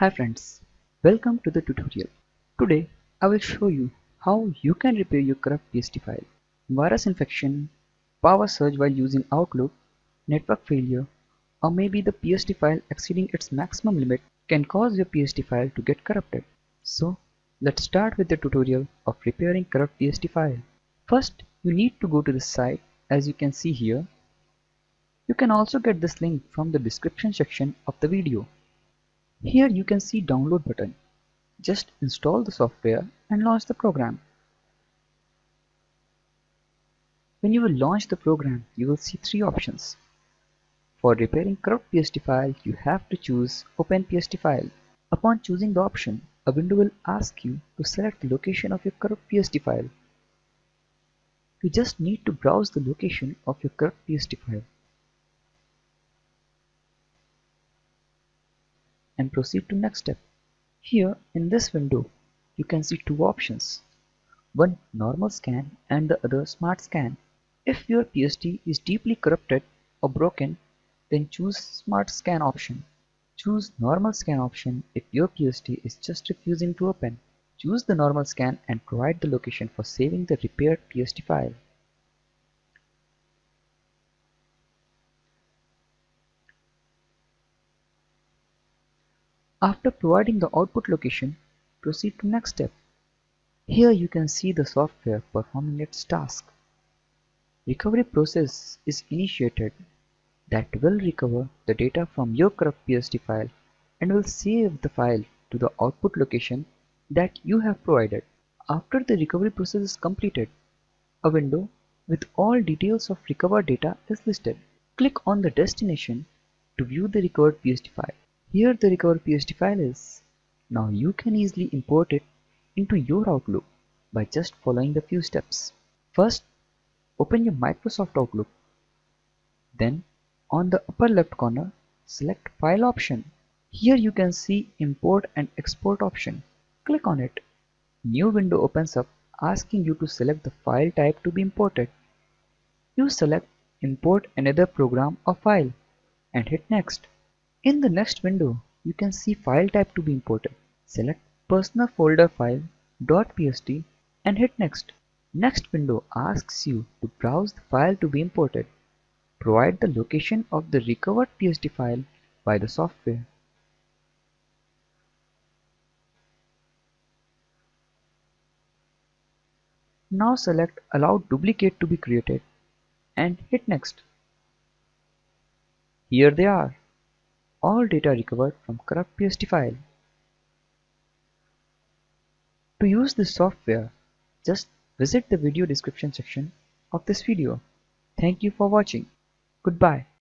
Hi friends, welcome to the tutorial. Today I will show you how you can repair your corrupt PST file. Virus infection, power surge while using Outlook, network failure, or maybe the PST file exceeding its maximum limit can cause your PST file to get corrupted. So let's start with the tutorial of repairing corrupt PST file. First you need to go to the site as you can see here. You can also get this link from the description section of the video. Here you can see download button. Just install the software and launch the program. When you will launch the program, you will see three options. For repairing corrupt PST file, you have to choose Open PST file. Upon choosing the option, a window will ask you to select the location of your corrupt PST file. You just need to browse the location of your corrupt PST file. Proceed to next step. Here in this window you can see two options one normal scan and the other smart scan. If your PST is deeply corrupted or broken then choose smart scan option. Choose normal scan option if your PST is just refusing to open. Choose the normal scan and provide the location for saving the repaired PST file. After providing the output location, proceed to next step. Here you can see the software performing its task. Recovery process is initiated that will recover the data from your corrupt PST file and will save the file to the output location that you have provided. After the recovery process is completed, a window with all details of recovered data is listed. Click on the destination to view the recovered PST file. Here the recovered PST file is. Now you can easily import it into your Outlook by just following the few steps. First, open your Microsoft Outlook. Then on the upper left corner, select File option. Here you can see Import and Export option. Click on it. New window opens up asking you to select the file type to be imported. You select Import another program or file and hit Next. In the next window, you can see file type to be imported. Select personal folder file .pst and hit next. Next window asks you to browse the file to be imported. Provide the location of the recovered PST file by the software. Now select allow duplicate to be created and hit next. Here they are all data recovered from corrupt PST file. To use this software, just visit the video description section of this video. Thank you for watching. Goodbye.